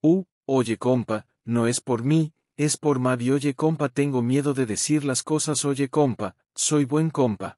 Uh, oye compa, no es por mí, es por Mavi oye compa tengo miedo de decir las cosas oye compa, soy buen compa.